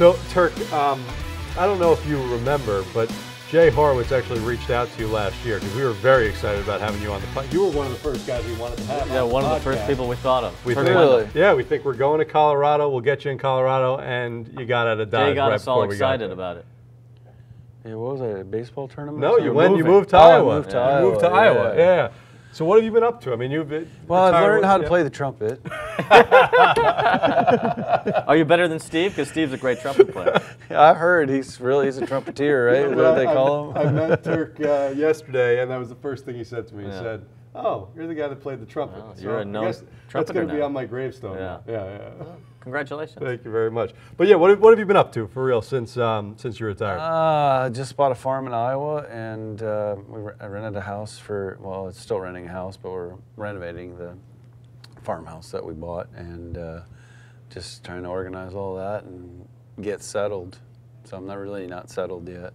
So, Turk, um, I don't know if you remember, but Jay Horwitz actually reached out to you last year because we were very excited about having you on the podcast. You were one of the first guys we wanted to have. Yeah, on one the of the first people we thought of. We think, Really? Yeah, we think we're going to Colorado. We'll get you in Colorado, and you got out of Dodge Jay got right us all before we got excited about it. Yeah, what was it? A baseball tournament? No, or you something? went. You moved to Oh, I Iowa. moved to You moved to Iowa, Iowa. yeah. Yeah. So what have you been up to? I mean, you've been. Well, I've learned how to yeah. play the trumpet. Are you better than Steve? Because Steve's a great trumpet player. I heard he's really he's a trumpeter, right? Is that what they call I him? I met Turk uh, yesterday, and that was the first thing he said to me. He said, "Oh, you're the guy that played the trumpet." Well, So you're a I known guess That's going to be on my gravestone. Yeah. Yeah, yeah. Congratulations. Thank you very much. But yeah, what have, what have you been up to for real since um, since you retired? Uh, just bought a farm in Iowa, and uh, we re- I rented a house for. Well, it's still renting a house, but we're renovating the farmhouse that we bought, and uh, just trying to organize all that and get settled. So I'm not really not settled yet.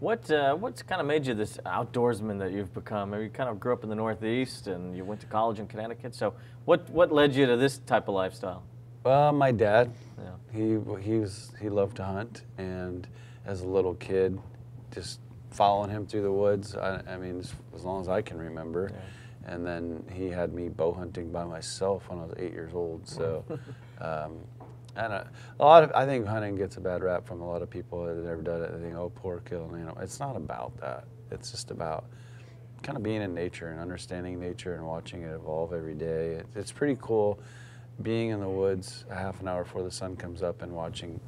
What uh, what's kind of made you this outdoorsman that you've become? You kind of grew up in the Northeast and you went to college in Connecticut. So what what led you to this type of lifestyle? Well, my dad, Yeah. he he was he loved to hunt, and as a little kid, just following him through the woods. I, I mean, as, long as I can remember. And then he had me bow hunting by myself when I was eight years old. So, um, and a, lot of I think hunting gets a bad rap from a lot of people that have never done it. They think, oh, poor kill. Know, it's not about that. It's just about kind of being in nature and understanding nature and watching it evolve every day. It, it's pretty cool being in the woods a half an hour before the sun comes up and watching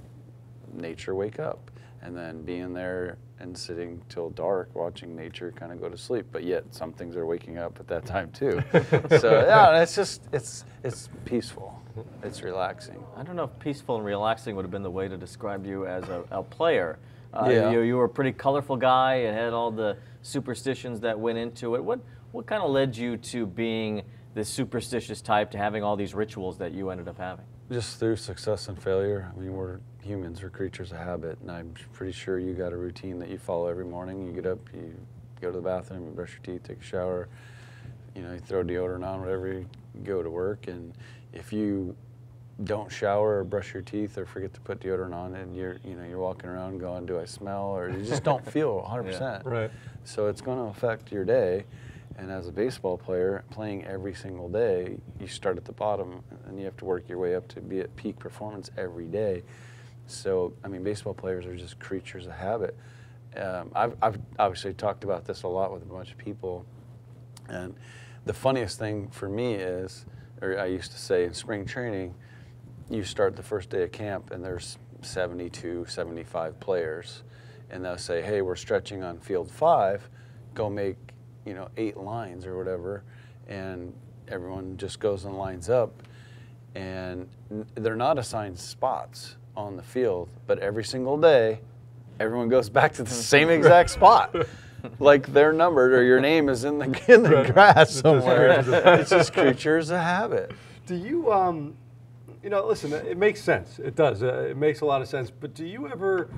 nature wake up and then being there and sitting till dark watching nature kind of go to sleep but yet some things are waking up at that time too so yeah it's just it's it's peaceful it's relaxing I don't know if peaceful and relaxing would have been the way to describe you as a, a player. Uh, Yeah. you, you were a pretty colorful guy and had all the superstitions that went into it. What what kind of led you to being this superstitious type to having all these rituals that you ended up having? just through success and failure i mean we're humans we're creatures of habit and i'm pretty sure you got a routine that you follow every morning you get up you go to the bathroom you brush your teeth take a shower you know you throw deodorant on whatever you go to work and if you don't shower or brush your teeth or forget to put deodorant on and you're you know you're walking around going do i smell or you just don't feel 100% Right. so it's going to affect your day. And as a baseball player, playing every single day, you start at the bottom and you have to work your way up to be at peak performance every day. So, I mean, baseball players are just creatures of habit. Um, I've, I've obviously talked about this a lot with a bunch of people. And the funniest thing for me is, or I used to say in spring training, you start the first day of camp and there's 72, 75 players. And they'll say, hey, we're stretching on field five, go make, you know, eight lines or whatever. And everyone just goes and lines up. And they're not assigned spots on the field, but every single day, everyone goes back to the same exact spot. Like they're numbered or your name is in the in the Right. grass somewhere. creatures of habit. it's just creatures of habit. Do you, um, you know, listen, it makes sense. It does. Uh, it makes a lot of sense. But do you ever,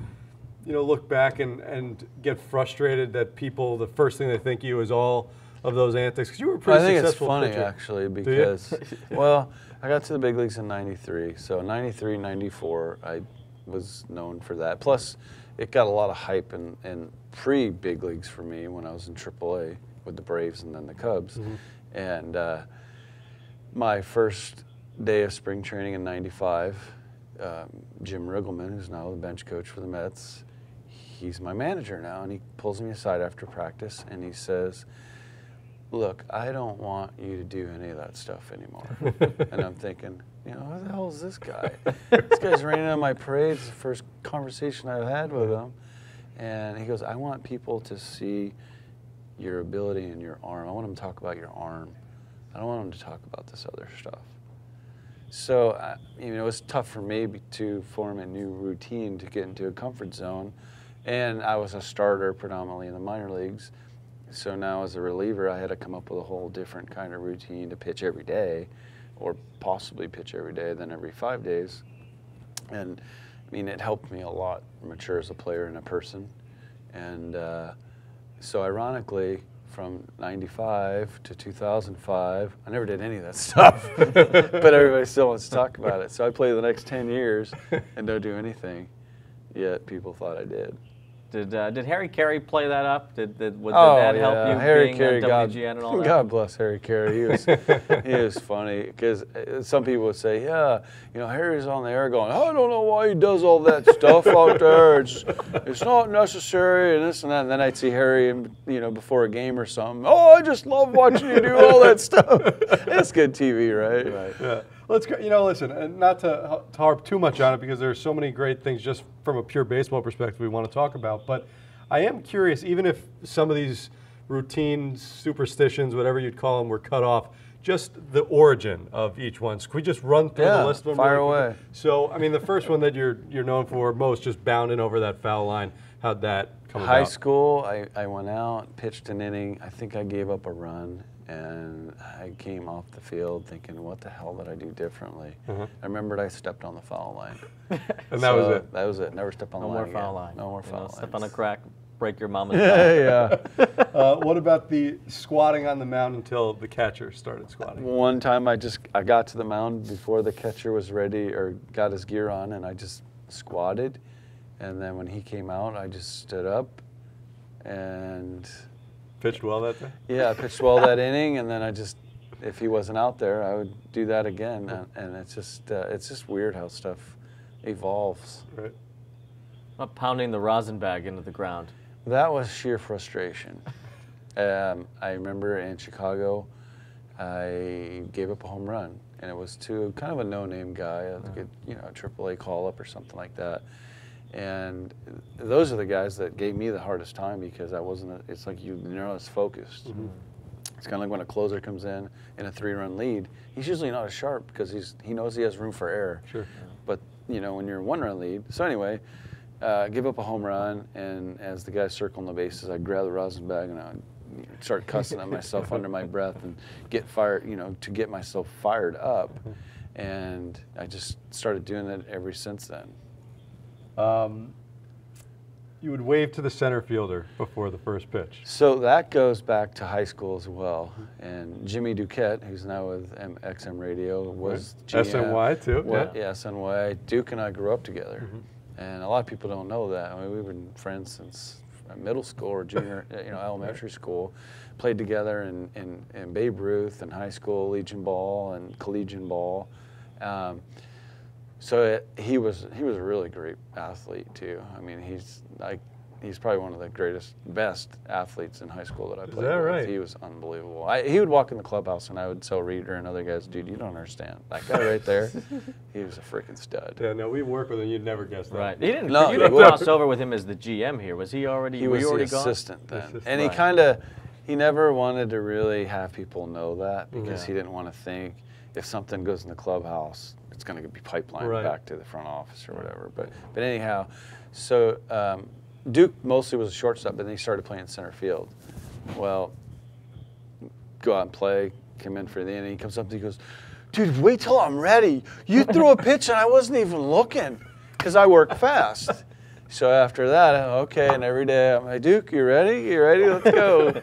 you know, look back and, and get frustrated that people, the first thing they think of you is all of those antics? Because you were a I pretty think it's funny pitcher. actually because, well, I got to the big leagues in '93. So '93, '94, I was known for that. Plus, it got a lot of hype in, in pre-big leagues for me when I was in AAA with the Braves and then the Cubs. Mm-hmm. And uh, my first day of spring training in '95, um, Jim Riggleman, who's now the bench coach for the Mets, he's my manager now, and he pulls me aside after practice and he says look, I don't want you to do any of that stuff anymore. and I'm thinking, you know, who the hell is this guy? this guy's raining on my parade. It's the first conversation I've had with him. And he goes, I want people to see your ability in your arm. I want them to talk about your arm. I don't want them to talk about this other stuff. So, uh, you know, it was tough for me to form a new routine to get into a comfort zone. And I was a starter predominantly in the minor leagues. So now as a reliever, I had to come up with a whole different kind of routine to pitch every day or possibly pitch every day, than every five days. And I mean, it helped me a lot mature as a player and a person. And uh, so, ironically, from 95 to 2005. I never did any of that stuff, but everybody still wants to talk about it. So I played the next 10 years and don't do anything, yet people thought I did. Did uh, did Harry Caray play that up? Did did, would, did Oh, that help you Harry being Caray, at God, WGN and all that? God bless Harry Caray. He was, he was funny because some people would say, yeah, you know, Harry's on the air going, I don't know why he does all that stuff out there. It's, it's not necessary and this and that. And then I'd see Harry, in, you know, before a game or something. Oh, I just love watching you do all that stuff. It's good TV, right? Right. Yeah. Let's go. You know, listen, not to, to harp too much on it because there are so many great things just from a pure baseball perspective we want to talk about. But I am curious, even if some of these routines, superstitions, whatever you'd call them, were cut off, just the origin of each one. So can we just run through Yeah, the list of them? fire really away. So, I mean, the first one that you're you're known for most, just bounding over that foul line. How'd that come High about? High school, I, I went out, pitched an inning. I think I gave up a run, and I came off the field thinking, what the hell did I do differently? I remembered I stepped on the foul line. And that was it. That was it. Never step on No the more line foul again. line. No more You know, foul Step on a crack, break your mama's back. yeah. Uh, what about the squatting on the mound until the catcher started squatting? One time I just I got to the mound before the catcher was ready or got his gear on, and I just squatted. And then when he came out, I just stood up, and Pitched well that day. Yeah, I pitched well that inning, and then I just, if he wasn't out there, I would do that again, and, and it's just, uh, it's just weird how stuff evolves. Right. Not pounding the rosin bag into the ground. That was sheer frustration. um, I remember in Chicago, I gave up a home run, and it was to kind of a no-name guy, a good, you know, a AAA call-up or something like that. And those are the guys that gave me the hardest time because I wasn't. It's like you, you're not as focused. It's kind of like when a closer comes in in a three-run lead. He's usually not as sharp because he's he knows he has room for error. Sure. But you know when you're a one-run lead. So anyway, uh, give up a home run, and as the guy's circling the bases, I grab the rosin bag and I start cussing at myself under my breath and get fired. You know to get myself fired up, and I just started doing it ever since then. Um, you would wave to the center fielder before the first pitch. So that goes back to high school as well. And Jimmy Duquette, who's now with M- XM Radio, was Right. GM. SNY too, Wa- yeah. yeah, SNY. Duke and I grew up together, and a lot of people don't know that. I mean, we've been friends since middle school or junior, you know, elementary school. Played together in, in, in Babe Ruth and high school, Legion ball and collegiate ball. Um, so it, he was he was a really great athlete too. I mean, he's like he's probably one of the greatest, best athletes in high school that I played that with. right? He was unbelievable. I, he would walk in the clubhouse and I would tell Reader and other guys, "Dude, you don't understand. That guy right there, he was a freaking stud." Yeah, no, we work with him. You'd never guess that. Right. He didn't. No, you he didn't cross over with him as the GM here. Was he already? He was you the already gone? assistant then, Assistant. and he kind of he never wanted to really have people know that because Yeah. he didn't want to think if something goes in the clubhouse, it's going to be pipelined Right. back to the front office or whatever. But but anyhow, so um, Duke mostly was a shortstop, but then he started playing center field. Well, go out and play, come in for the inning. He comes up to me, he goes, "Dude, wait till I'm ready. You threw a pitch and I wasn't even looking because I work fast." So after that, okay, and every day I'm like, Duke, you ready? You ready? Let's go.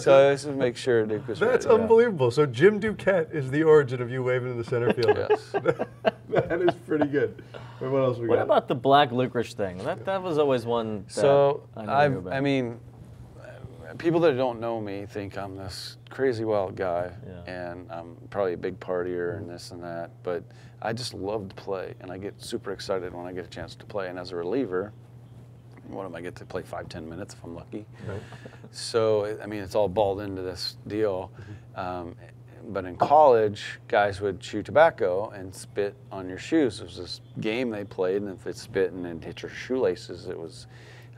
So I just make sure Duke was That's ready. yeah. unbelievable. So Jim Duquette is the origin of you waving to the center field. Yes. that is pretty good. What else we What got? about the black licorice thing? That that was always one. That So I, I've, about. I mean, people that don't know me think I'm this crazy wild guy, Yeah. and I'm probably a big partier and this and that. But I just love to play, and I get super excited when I get a chance to play. And as a reliever, what am I get to play five, ten minutes if I'm lucky? So I mean, it's all balled into this deal. Um, but in college, guys would chew tobacco and spit on your shoes. It was this game they played, and if it spit and it hit your shoelaces, it was,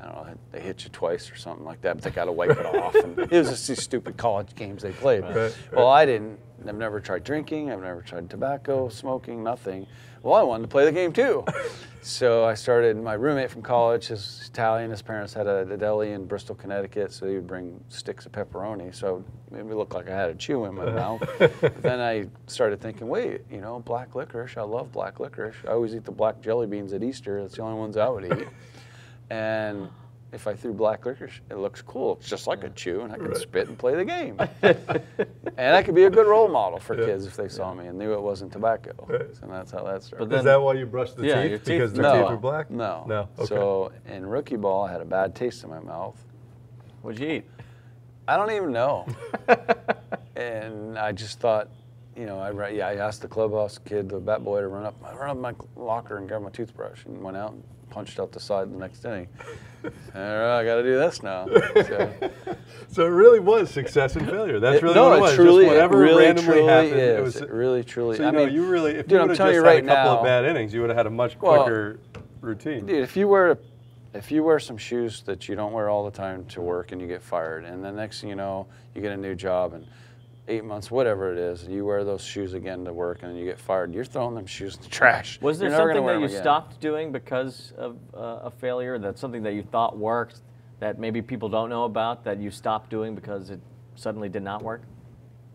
I don't know, they hit you twice or something like that. But they got to wipe it off. And it was just these stupid college games they played. Right, Well, I didn't. I've never tried drinking. I've never tried tobacco, smoking, nothing. Well, I wanted to play the game too. so I started. My roommate from college, his Italian. His parents had a, a deli in Bristol, Connecticut, so he would bring sticks of pepperoni. So it made me look like I had a chew in my uh-huh. mouth. But then I started thinking, wait, you know, black licorice. I love black licorice. I always eat the black jelly beans at Easter. That's the only ones I would eat. And if I threw black licorice, it looks cool. It's just like a chew, and I can spit and play the game. and I could be a good role model for Yeah. kids if they saw me and knew it wasn't tobacco. Right. So that's how that started. But Is that why you brushed the Yeah, teeth? your teeth- because the no, teeth were black? no, No. Okay. So in rookie ball, I had a bad taste in my mouth. What'd you eat? I don't even know. and I just thought, you know, I, yeah, I asked the clubhouse kid, the bat boy, to run up, run up my locker and grab my toothbrush, and went out and punched out the side the next inning. All right, uh, I got to do this now. So, So it really was success and failure. That's It- really no, what it it was. truly, Just whatever it really, randomly truly happened. is. It was. it really, truly. so you I know, mean, you really, if dude, you would have just you had right a couple now, of bad innings, you would have had a much Well, quicker routine. Dude, if you wear if you wear some shoes that you don't wear all the time to work and you get fired, and the next thing you know, you get a new job and eight months, whatever it is, and you wear those shoes again to work and you get fired, you're throwing them shoes in the trash. Was there You're never gonna something that you again. stopped doing because of uh, a failure? That's something that you thought worked that maybe people don't know about that you stopped doing because it suddenly did not work?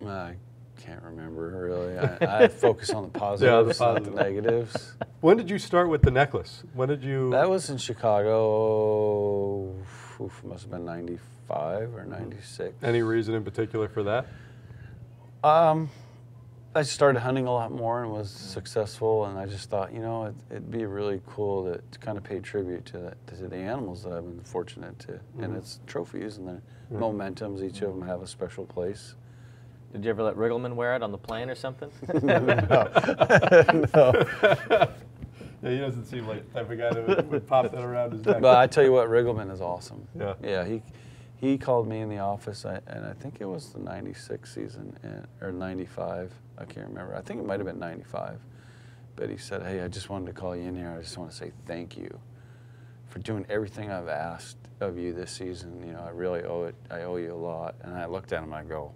I can't remember really. I, I focus on the positives, not the positive. negatives. When did you start with the necklace? When did you? That was in Chicago. Oof, must have been '95 or '96. any reason in particular for that? Um, I started hunting a lot more and was successful, and I just thought, you know, it, it'd be really cool to, to kind of pay tribute to the, to the animals that I've been fortunate to, and it's trophies and the momentums. Each of them have a special place. Did you ever let Riggleman wear it on the plane or something? no. Yeah, he doesn't seem like the type of guy that would, would pop that around his neck. But I tell you what, Riggleman is awesome. Yeah. Yeah. He he called me in the office, I, and I think it was the '96 season and, or '95. I can't remember. I think it might have been '95. But he said, "Hey, I just wanted to call you in here. I just want to say thank you for doing everything I've asked of you this season. You know, I really owe it. I owe you a lot." And I looked at him. I go,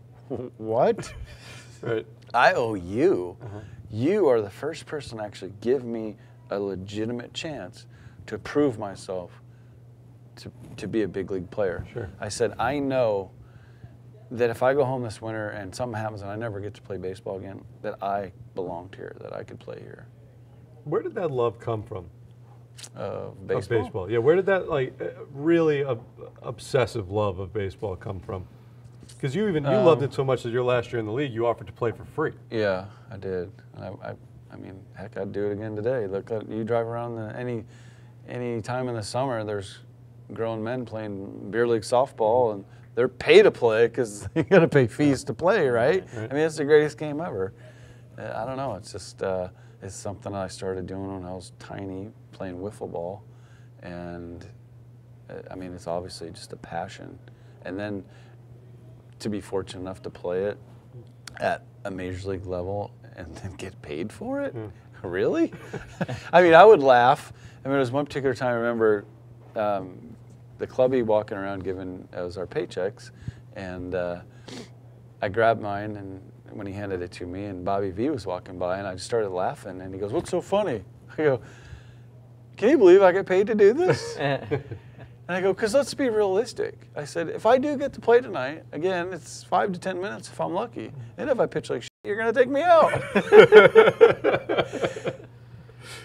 "What?" right. I owe you. Uh-huh. You are the first person to actually give me a legitimate chance to prove myself to, to be a big league player. Sure. I said, I know that if I go home this winter and something happens and I never get to play baseball again, that I belonged here, that I could play here. Where did that love come from? Uh, Of baseball. baseball. Yeah. Where did that like uh, really ob- obsessive love of baseball come from? Because you even you loved Um, it so much that your last year in the league, you offered to play for free. Yeah, I did. I, I, I mean, heck, I'd do it again today. Look, you drive around the, any any time in the summer, there's grown men playing beer league softball, and they're paid to play because you got to pay fees to play, right? Right. I mean, it's the greatest game ever. Uh, I don't know. It's just uh, it's something I started doing when I was tiny, playing wiffle ball, and uh, I mean, it's obviously just a passion. And then to be fortunate enough to play it at a major league level and then get paid for it? Really? I mean, I would laugh. I mean, there was one particular time I remember um, the clubby walking around giving us our paychecks, and uh, I grabbed mine, and when he handed it to me, and Bobby V was walking by, and I just started laughing, and he goes, "What's so funny?" I go, "Can you believe I get paid to do this?" And I go, because let's be realistic. I said, if I do get to play tonight, again, it's five to 10 minutes if I'm lucky. And if I pitch like shit, you're going to take me out.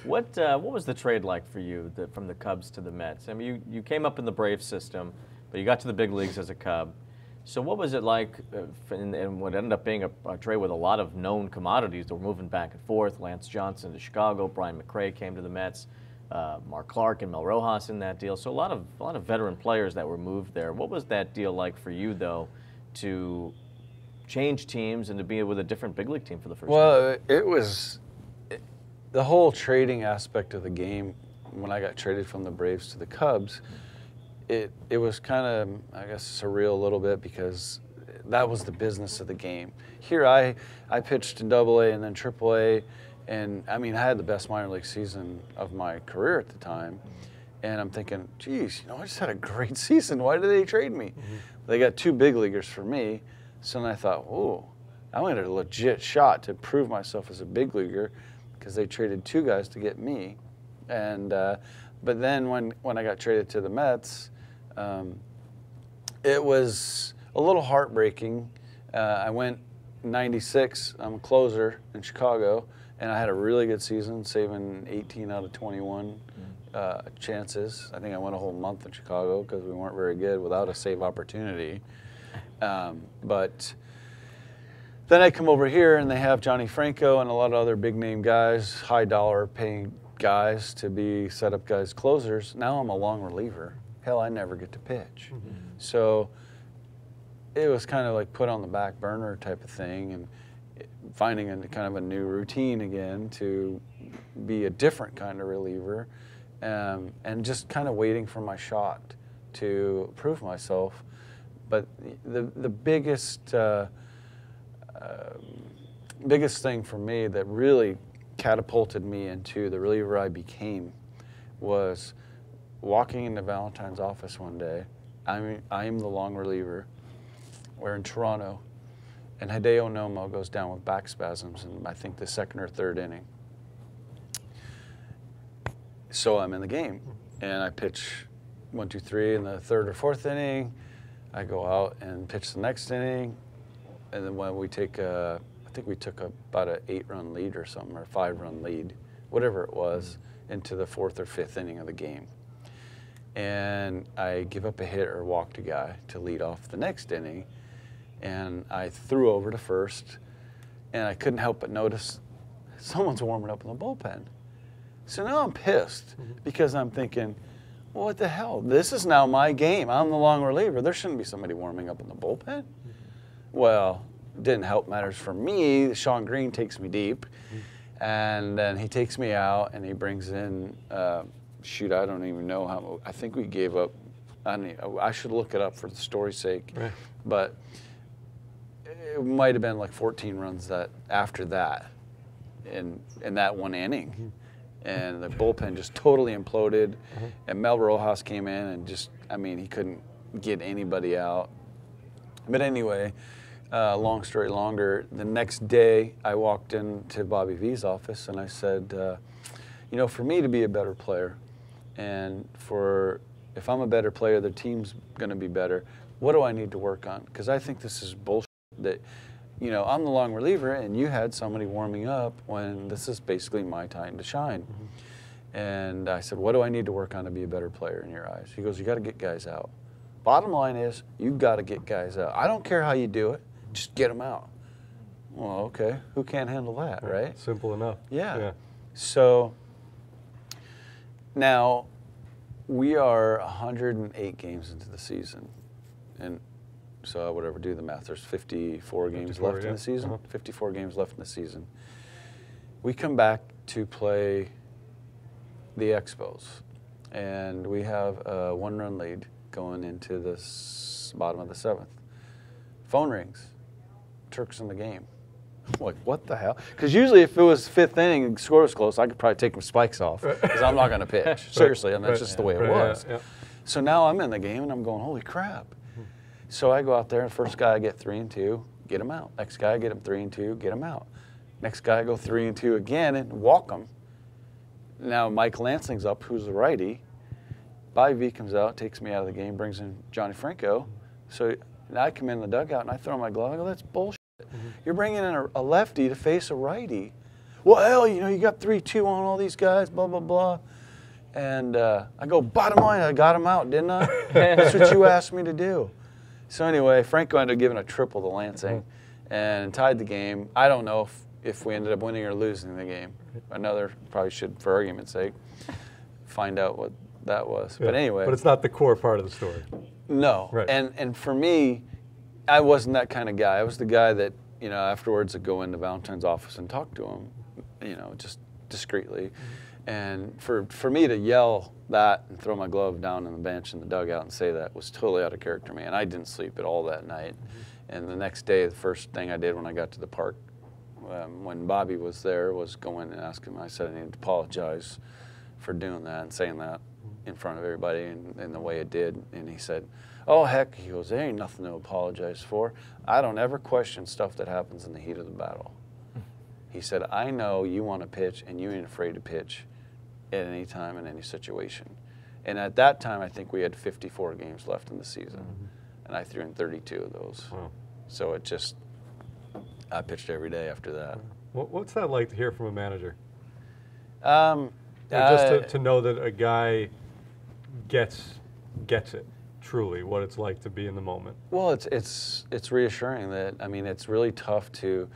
What uh, what was the trade like for you the, from the Cubs to the Mets? I mean, you, you came up in the Brave system, but you got to the big leagues as a Cub. So what was it like, uh, and, and what ended up being a, a trade with a lot of known commodities that were moving back and forth? Lance Johnson to Chicago, Brian McRae came to the Mets, uh, Mark Clark and Mel Rojas in that deal. So a lot of a lot of veteran players that were moved there. What was that deal like for you though, to change teams and to be with a different big league team for the first time? well, it was the whole trading aspect of the game when I got traded from the Braves to the Cubs. It, it was kind of, I guess, surreal a little bit because that was the business of the game. Here, I, I pitched in Double A and then Triple A, and I mean, I had the best minor league season of my career at the time. And I'm thinking, geez, you know, I just had a great season. Why did they trade me? Mm-hmm. They got two big leaguers for me. So then I thought, whoa, I wanted a legit shot to prove myself as a big leaguer because they traded two guys to get me. And uh, but then when when I got traded to the Mets, um, it was a little heartbreaking. Uh, I went 96. I'm a closer in Chicago, and I had a really good season, saving 18 out of 21 uh, chances. I think I went a whole month in Chicago because we weren't very good without a save opportunity. Um, but then I come over here and they have Johnny Franco and a lot of other big name guys, high dollar paying guys to be setup guys, closers. Now I'm a long reliever. Hell, I never get to pitch. So it was kind of like put on the back burner type of thing and finding a kind of a new routine again to be a different kind of reliever um, and just kind of waiting for my shot to prove myself. But the, the biggest, uh, Um, biggest thing for me that really catapulted me into the reliever I became was walking into Valentine's office one day. I'm, I'm the long reliever. We're in Toronto, and Hideo Nomo goes down with back spasms in I think the second or third inning. So I'm in the game, and I pitch one, two, three in the third or fourth inning. I go out and pitch the next inning, and then when we take a, I think we took a, about an eight-run lead or something, or five-run lead, whatever it was, into the fourth or fifth inning of the game. And I give up a hit or walked a guy to lead off the next inning, and I threw over to first, and I couldn't help but notice someone's warming up in the bullpen. So now I'm pissed mm-hmm. because I'm thinking, well, what the hell? This is now my game. I'm the long reliever. There shouldn't be somebody warming up in the bullpen. Mm-hmm. Well, didn't help matters for me. Shawn Green takes me deep, and then he takes me out and he brings in. Uh, shoot, I don't even know how. I think we gave up. I, don't I should look it up for the story's sake, Right. but it might have been like 14 runs that after that, in in that one inning, and the bullpen just totally imploded. And Mel Rojas came in and just, I mean, he couldn't get anybody out. But anyway, uh, long story longer. The next day, I walked into Bobby V's office and I said, uh, you know, for me to be a better player, and for if I'm a better player, the team's going to be better. What do I need to work on? Because I think this is bullshit. That, you know, I'm the long reliever, and you had somebody warming up when this is basically my time to shine. And I said, what do I need to work on to be a better player in your eyes? He goes, you got to get guys out. Bottom line is, you've got to get guys out. I don't care how you do it, just get them out. Well, okay, who can't handle that, right? Simple enough. Yeah. Yeah. So now we are 108 games into the season. And so I would ever do the math. There's 54 games 54, left yeah. in the season. Uh-huh. 54 games left in the season. We come back to play the Expos. And we have a one run lead going into the s- bottom of the seventh. Phone rings. Turks in the game. Like, what the hell? Because usually, if it was fifth inning and score was close, I could probably take my spikes off because I'm not going to pitch. Seriously, I mean, that's Right. just the way it Right, was. yeah. So now I'm in the game and I'm going, holy crap. So I go out there, and first guy I get three and two, get him out. Next guy I get him three and two, get him out. Next guy I go three and two again and walk him. Now Mike Lansing's up, who's the righty. V comes out, takes me out of the game, brings in Johnny Franco. So now I come in the dugout and I throw my glove. I go, that's bullshit. You're bringing in a, a lefty to face a righty. Well, hell, you know, you got 3 2 on all these guys, blah, blah, blah. And uh, I go, bottom line, I got him out, didn't I? That's what you asked me to do. So anyway, Franco ended up giving a triple to Lansing and tied the game. I don't know if, if we ended up winning or losing the game. Another, probably should, for argument's sake, find out what that was. But anyway. But it's not the core part of the story. No. Right. And and for me, I wasn't that kind of guy. I was the guy that, you know, afterwards would go into Valentine's office and talk to him, you know, just discreetly. And for for me to yell that and throw my glove down on the bench in the dugout and say that was totally out of character, man. I didn't sleep at all that night. And the next day, the first thing I did when I got to the park, um, when Bobby was there, was go in and ask him. I said I needed to apologize for doing that and saying that in front of everybody and, and the way it did. And he said, Oh, heck, he goes, There ain't nothing to apologize for. I don't ever question stuff that happens in the heat of the battle. He said, I know you want to pitch and you ain't afraid to pitch at any time in any situation. And at that time, I think we had 54 games left in the season. And I threw in 32 of those. Wow. So it just, I pitched every day after that. What's that like to hear from a manager? Um, just Uh, to, to know that a guy gets gets it truly what it's like to be in the moment. Well, it's it's it's reassuring that I mean it's really tough to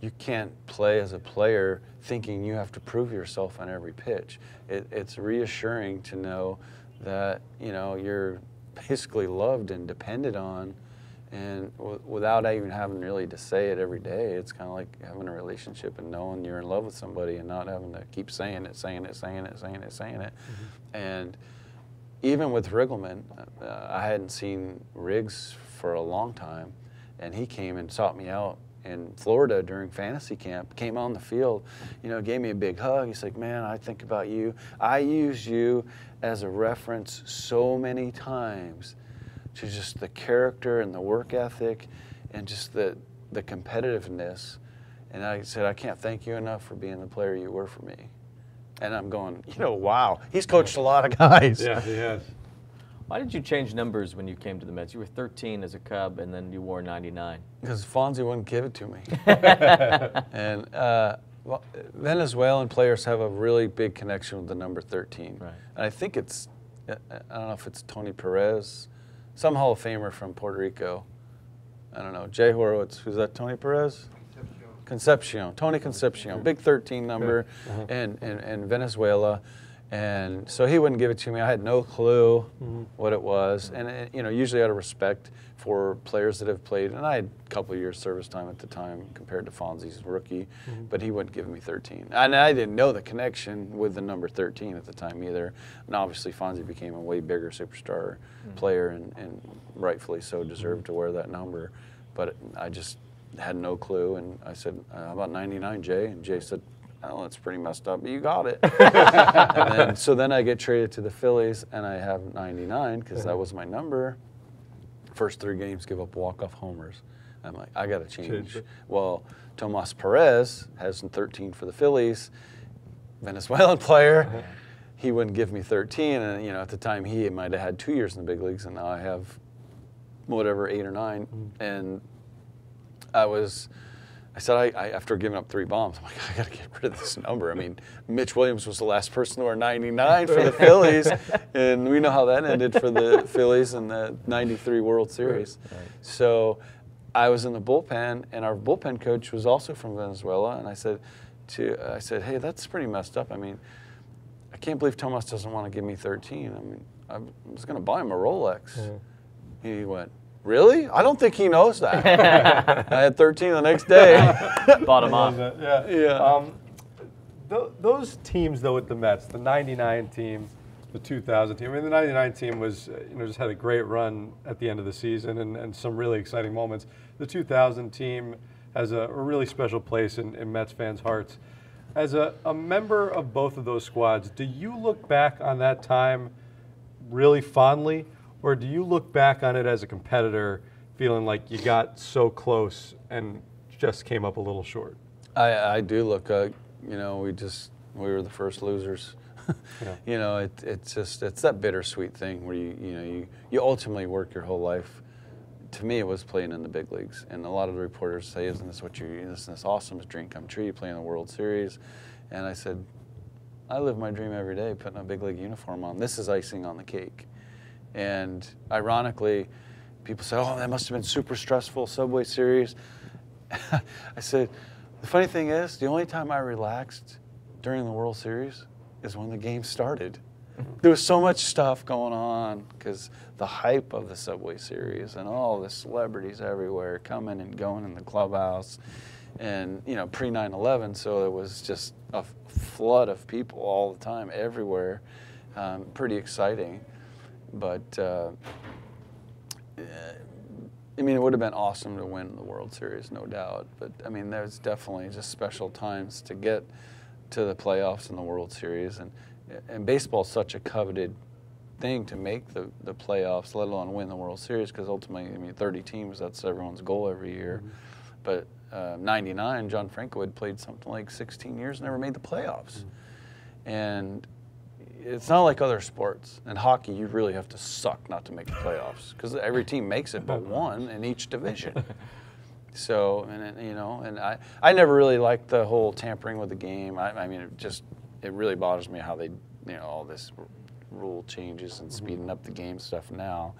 you can't play as a player thinking you have to prove yourself on every pitch. It, it's reassuring to know that you know you're basically loved and depended on, and w- without even having really to say it every day. It's kind of like having a relationship and knowing you're in love with somebody and not having to keep saying it, saying it, saying it, saying it, saying it, mm-hmm. and even with Riggleman, uh, I hadn't seen Riggs for a long time, and he came and sought me out in Florida during fantasy camp. Came on the field, you know, gave me a big hug. He's like, "Man, I think about you. I use you as a reference so many times to just the character and the work ethic, and just the the competitiveness." And I said, "I can't thank you enough for being the player you were for me." And I'm going, you know, wow, he's coached a lot of guys. Yeah, he has. Why did you change numbers when you came to the Mets? You were 13 as a Cub, and then you wore 99. Because Fonzie wouldn't give it to me. and uh, well, Venezuelan players have a really big connection with the number 13. Right. And I think it's, uh, I don't know if it's Tony Perez, some Hall of Famer from Puerto Rico. I don't know. Jay Horwitz, who's that, Tony Perez? Concepcion, Tony Concepcion, big 13 number, and, and, and Venezuela. And so he wouldn't give it to me. I had no clue mm-hmm. what it was. And, uh, you know, usually out of respect for players that have played, and I had a couple of years service time at the time compared to Fonzie's rookie, mm-hmm. but he wouldn't give me 13. And I didn't know the connection with the number 13 at the time either. And obviously, Fonzie became a way bigger superstar mm. player and, and rightfully so deserved to wear that number. But I just had no clue. And I said, uh, How about 99, Jay? And Jay said, Oh, that's pretty messed up, but you got it. and then, so then I get traded to the Phillies, and I have 99 because that was my number. First three games, give up walk-off homers. I'm like, I got to change. Change. Well, Tomas Perez has 13 for the Phillies, Venezuelan player. He wouldn't give me 13, and you know, at the time he might have had two years in the big leagues, and now I have whatever eight or 9 and I was. I said, I, I, after giving up three bombs, I'm like, I got to get rid of this number. I mean, Mitch Williams was the last person to wear 99 for the Phillies, and we know how that ended for the Phillies in the 93 World Series. So I was in the bullpen, and our bullpen coach was also from Venezuela, and I said, to, I said, hey, that's pretty messed up. I mean, I can't believe Tomas doesn't want to give me 13. I mean, I was going to buy him a Rolex. He went, Really? I don't think he knows that. I had 13 the next day. Bought him off. Yeah. Yeah. Um, th- those teams, though, with the Mets, the 99 team, the 2000 team, I mean, the 99 team was, uh, you know, just had a great run at the end of the season and, and some really exciting moments. The 2000 team has a, a really special place in, in Mets fans' hearts. As a, a member of both of those squads, do you look back on that time really fondly, or do you look back on it as a competitor feeling like you got so close and just came up a little short? I, I do look, uh, you know, we just, we were the first losers. Yeah. You know, it, it's just, it's that bittersweet thing where you, you know, you, you ultimately work your whole life. To me, it was playing in the big leagues. And a lot of the reporters say, isn't this what you, isn't this awesome? Dream come true. You play in the World Series. And I said, I live my dream every day, putting a big league uniform on. This is icing on the cake. And ironically, people say, oh, that must have been super stressful, Subway Series. I said, the funny thing is, the only time I relaxed during the World Series is when the game started. There was so much stuff going on because the hype of the Subway Series and all the celebrities everywhere coming and going in the clubhouse, and you know pre 9/11, so it was just a flood of people all the time, everywhere. Um, pretty exciting, but. Uh, I mean, it would have been awesome to win the World Series, no doubt. But I mean, there's definitely just special times to get to the playoffs and the World Series, and and baseball is such a coveted thing to make the, the playoffs, let alone win the World Series, because ultimately, I mean, 30 teams, that's everyone's goal every year. But uh, 99, John Franco had played something like 16 years, never made the playoffs. And it's not like other sports. In hockey, you really have to suck not to make the playoffs because every team makes it but one in each division. So, and it, you know, and I, I never really liked the whole tampering with the game. I, I mean, it just it really bothers me how they, you know, all this r- rule changes and speeding up the game stuff now.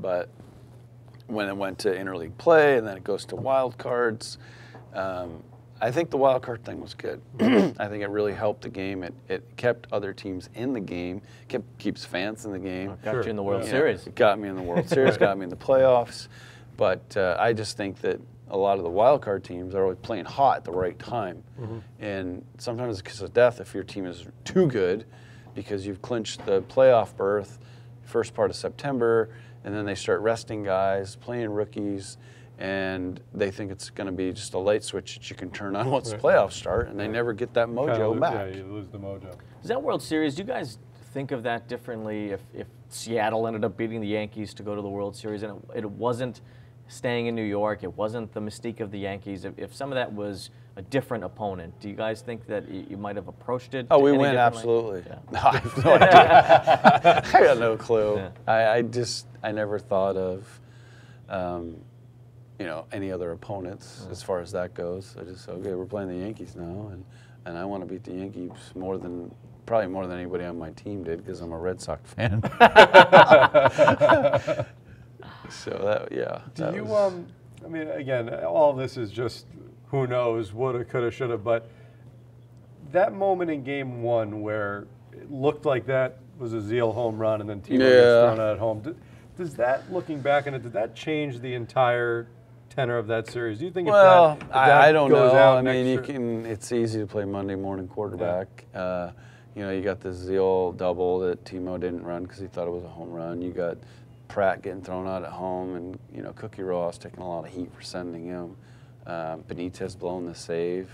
But when it went to interleague play and then it goes to wild cards, um, I think the wild card thing was good. I think it really helped the game. It, it kept other teams in the game, kept keeps fans in the game. Got Sure. you in the World You know, Series. it got me in the World Series, got me in the playoffs. But uh, I just think that a lot of the wild card teams are always playing hot at the right time. And sometimes it's a because of death, if your team is too good, because you've clinched the playoff berth first part of September, and then they start resting guys, playing rookies, and they think it's going to be just a light switch that you can turn on once the Right. playoffs start, and they never get that Kinda mojo back. Yeah, you lose the mojo. Is that World Series? Do you guys think of that differently? If, if Seattle ended up beating the Yankees to go to the World Series and it, it wasn't staying in New York, it wasn't the mystique of the Yankees. If, if some of that was a different opponent, do you guys think that y- you might have approached it? Oh, we any win absolutely. Yeah. No, I have no idea. I got no clue. Yeah. I, I just I never thought of, um, you know, any other opponents as far as that goes. I just okay, we're playing the Yankees now, and and I want to beat the Yankees more than probably more than anybody on my team did because I'm a Red Sox fan. so that yeah. Do that you, was- um, I mean, again, all this is just who knows, woulda, coulda, shoulda, but that moment in game one where it looked like that was a Zeile home run and then gets Yeah. thrown out at home, does that, looking back on it, did that change the entire tenor of that series? Do you think Well, if that, if that I, I don't goes know. out I mean, you can. It's easy to play Monday morning quarterback. Uh, you know, you got this the Zeile double that Timo didn't run because he thought it was a home run. You got Pratt getting thrown out at home, and you know Cookie Rojas taking a lot of heat for sending him. Uh, Benitez blowing the save.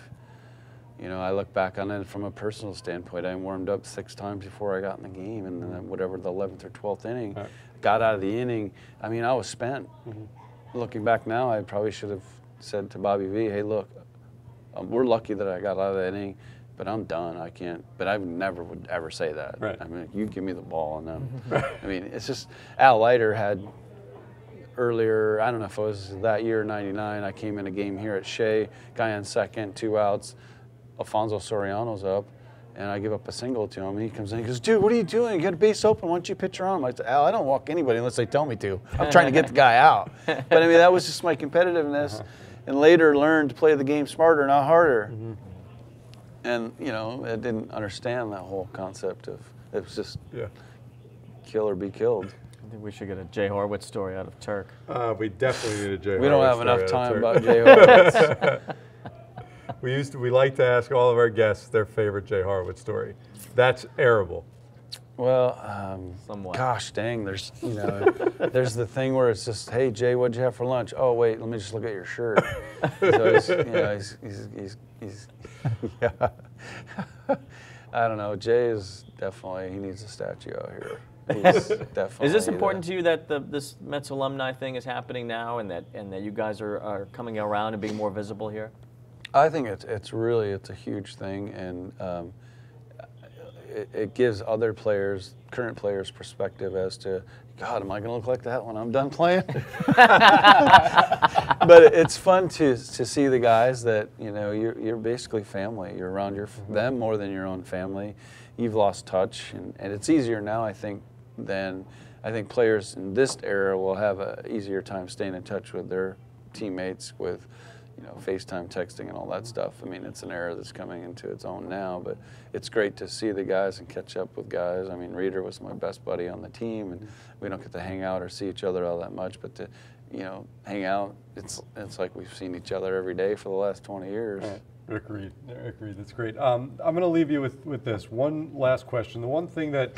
You know, I look back on it from a personal standpoint. I warmed up six times before I got in the game, and then whatever the 11th or 12th inning, Right. got out of the inning. I mean, I was spent. Mm-hmm. Looking back now, I probably should have said to Bobby V, "Hey, look, um, we're lucky that I got out of that inning, but I'm done. I can't." But I never would ever say that. Right. I mean, you give me the ball, and then I mean, it's just Al Leiter had earlier. I don't know if it was that year, '99. I came in a game here at Shea, guy on second, two outs. Alfonso Soriano's up, and I give up a single to him. And he comes in, he goes, "Dude, what are you doing? You got a base open. Why don't you pitch around?" I said, "Al, I don't walk anybody unless they tell me to. I'm trying to get the guy out." But I mean, that was just my competitiveness, and later learned to play the game smarter, not harder. And you know, I didn't understand that whole concept of it was just Yeah. kill or be killed. I think we should get a Jay Horwitz story out of Turk. Uh, we definitely need a Jay We don't Horwitz have enough story time out of about Turk. Jay Horwitz. We used to, we like to ask all of our guests their favorite Jay Horwitz story. That's arable. Well, um, Somewhat. gosh dang, there's you know, there's the thing where it's just, hey Jay, what'd you have for lunch? Oh wait, let me just look at your shirt. He's always, you know, he's, he's, he's, he's yeah. I don't know. Jay is definitely he needs a statue out here. He's definitely. Is this the- important to you that the, this Mets alumni thing is happening now, and that and that you guys are, are coming around and being more visible here? I think it's it's really it's a huge thing, and um, it, it gives other players, current players, perspective as to, God, am I going to look like that when I'm done playing? but it's fun to to see the guys that you know you're you're basically family. You're around your them more than your own family. You've lost touch, and, and it's easier now, I think, than I think players in this era will have a easier time staying in touch with their teammates with you know, FaceTime texting and all that stuff. I mean, it's an era that's coming into its own now, but it's great to see the guys and catch up with guys. I mean, Reader was my best buddy on the team, and we don't get to hang out or see each other all that much, but to, you know, hang out, it's it's like we've seen each other every day for the last 20 years. Agreed. Agreed. That's great. Um, I'm going to leave you with, with this one last question. The one thing that,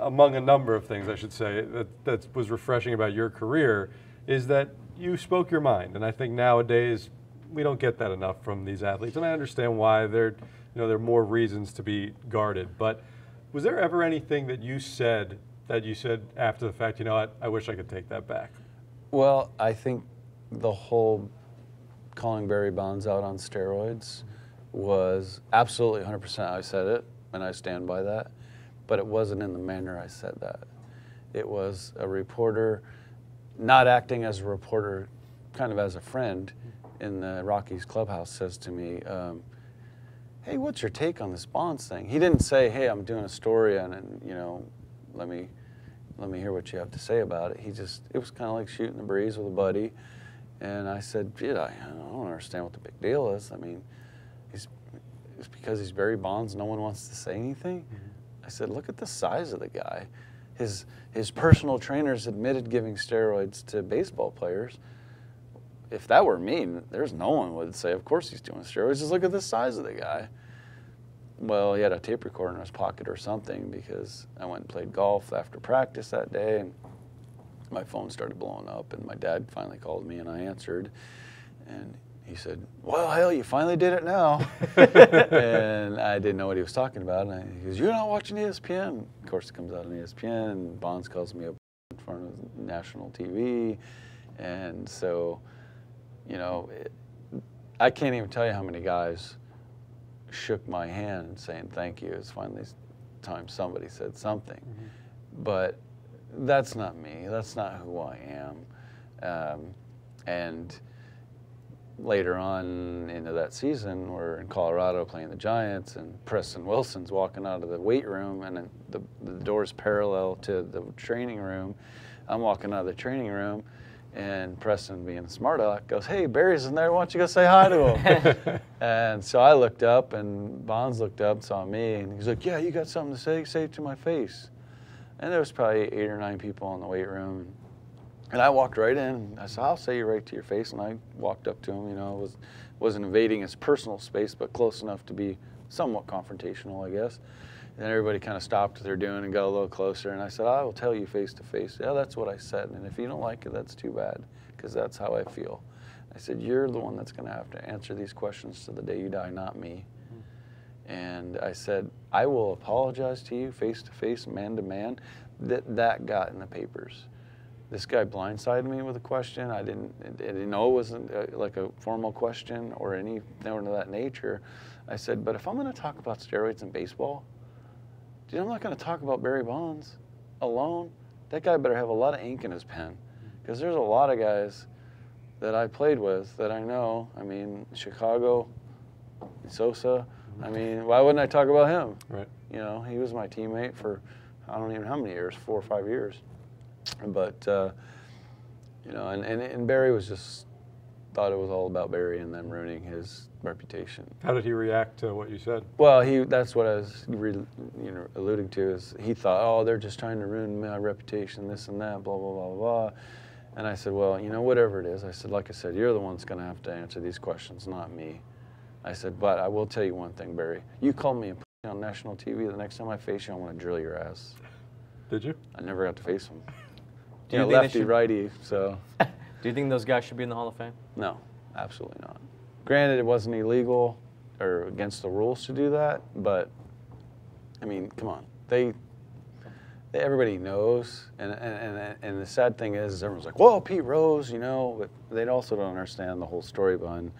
among a number of things, I should say, that, that was refreshing about your career is that you spoke your mind. And I think nowadays we don't get that enough from these athletes. And I understand why there, you know, there are more reasons to be guarded. But was there ever anything that you said that you said after the fact, you know what, I wish I could take that back? Well, I think the whole calling Barry Bonds out on steroids was absolutely 100% I said it, and I stand by that. But it wasn't in the manner I said that. It was a reporter not acting as a reporter, kind of as a friend in the Rockies clubhouse says to me, um, "Hey, what's your take on this Bonds thing?" He didn't say, "Hey, I'm doing a story on it, and you know, let me let me hear what you have to say about it." He just it was kind of like shooting the breeze with a buddy, and I said, "Gee, I, I don't understand what the big deal is. I mean, he's it's because he's Barry Bonds. No one wants to say anything." I said, "Look at the size of the guy." His his personal trainers admitted giving steroids to baseball players if that were me, there's no one would say, of course he's doing steroids. Just look at the size of the guy. Well, he had a tape recorder in his pocket or something because I went and played golf after practice that day and my phone started blowing up and my dad finally called me and I answered and he said, well, hell, you finally did it now. and I didn't know what he was talking about. And I, he goes, you're not watching ESPN. Of course, it comes out on ESPN and Bonds calls me up in front of national TV. And so you know, it, I can't even tell you how many guys shook my hand saying thank you. It's finally time somebody said something. Mm-hmm. But that's not me. That's not who I am. Um, and later on into that season, we're in Colorado playing the Giants, and Preston Wilson's walking out of the weight room, and the, the door's parallel to the training room. I'm walking out of the training room and Preston, being a smart aleck, goes, "Hey, Barry's in there. Why don't you go say hi to him?" and so I looked up, and Bonds looked up, saw me, and he's like, "Yeah, you got something to say? Say it to my face." And there was probably eight or nine people in the weight room, and I walked right in. I said, "I'll say you right to your face." And I walked up to him. You know, was wasn't invading his personal space, but close enough to be somewhat confrontational, I guess. And everybody kind of stopped what they're doing and got a little closer. And I said, I will tell you face to face. Yeah, that's what I said. And if you don't like it, that's too bad, because that's how I feel. I said, You're the one that's going to have to answer these questions to the day you die, not me. And I said, I will apologize to you face to face, man to man. That that got in the papers. This guy blindsided me with a question. I didn't, I didn't know it wasn't a, uh, like a formal question or anything of that nature. I said, but if I'm going to talk about steroids in baseball, Dude, I'm not going to talk about Barry Bonds alone. That guy better have a lot of ink in his pen because there's a lot of guys that I played with that I know. I mean, Chicago, Sosa. I mean, why wouldn't I talk about him? Right. You know, he was my teammate for I don't even know how many years, four or five years. But uh, you know, and, and and Barry was just thought it was all about Barry and them ruining his reputation. How did he react to what you said? Well, he that's what I was re, you know alluding to is he thought, oh, they're just trying to ruin my reputation, this and that, blah blah blah blah. And I said, well, you know, whatever it is, I said, like I said, you're the one that's going to have to answer these questions, not me. I said, but I will tell you one thing, Barry. You call me and put me on national TV. The next time I face you, I want to drill your ass. Did you? I never got to face him. Do you, know, lefty, should... righty, so. Do you think those guys should be in the Hall of Fame? No, absolutely not. Granted, it wasn't illegal or against the rules to do that, but I mean, come on, they. they everybody knows, and, and, and, and the sad thing is, everyone's like, "Well, Pete Rose," you know, but they also don't understand the whole story behind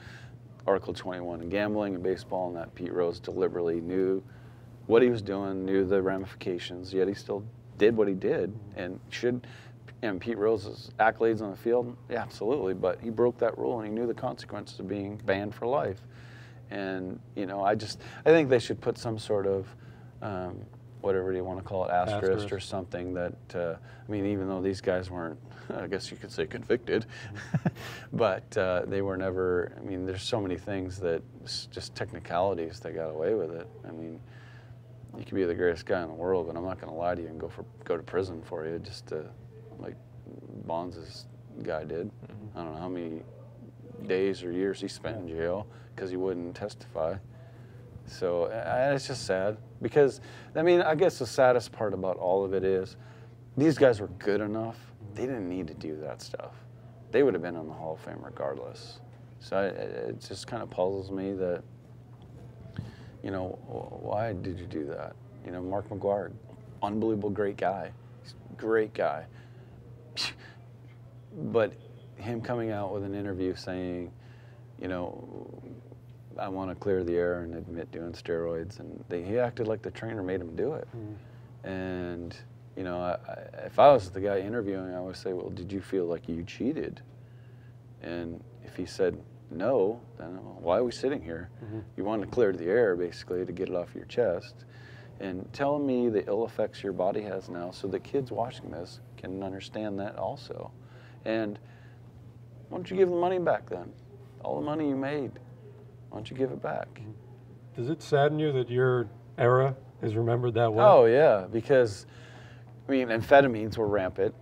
Article 21 and gambling and baseball, and that Pete Rose deliberately knew what he was doing, knew the ramifications, yet he still did what he did, and should and Pete Rose's accolades on the field, yeah, absolutely. But he broke that rule and he knew the consequences of being banned for life. And you know, I just I think they should put some sort of um, whatever you want to call it, asterisk, asterisk. or something that uh, I mean, even though these guys weren't, I guess you could say convicted, but uh, they were never. I mean, there's so many things that just technicalities they got away with it. I mean. You could be the greatest guy in the world, but I'm not going to lie to you and go for go to prison for you just to like Bonds' guy did. Mm-hmm. I don't know how many days or years he spent in jail because he wouldn't testify. So it's just sad because I mean I guess the saddest part about all of it is these guys were good enough. They didn't need to do that stuff. They would have been in the Hall of Fame regardless. So I, it just kind of puzzles me that you know why did you do that? You know Mark McGwire, unbelievable great guy, great guy but him coming out with an interview saying, you know, I want to clear the air and admit doing steroids, and they, he acted like the trainer made him do it. Mm. And you know, I, I, if I was the guy interviewing, I would say, well, did you feel like you cheated? And if he said, no, then why are we sitting here? You want to clear the air basically to get it off your chest. And tell me the ill effects your body has now so the kids watching this can understand that also. And why don't you give the money back then? All the money you made, why don't you give it back? Does it sadden you that your era is remembered that way? Oh yeah, because I mean, amphetamines were rampant.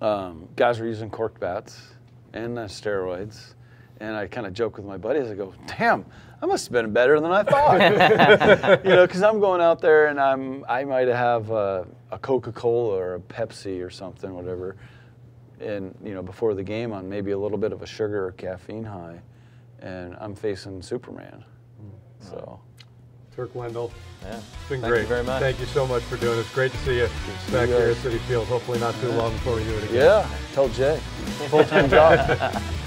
Um, guys were using cork bats and uh, steroids, and I kind of joke with my buddies. I go, "Damn, I must have been better than I thought." you know, because I'm going out there and I'm I might have a, a Coca-Cola or a Pepsi or something, whatever, and you know before the game on maybe a little bit of a sugar or caffeine high, and I'm facing Superman. Hmm. So. Turk Wendell, Yeah. it's been Thank great. you very much. Thank you so much for doing this. Great to see you see back here at. Citi Field. Hopefully not too long before we do it again. Yeah, tell Jay. Full time job.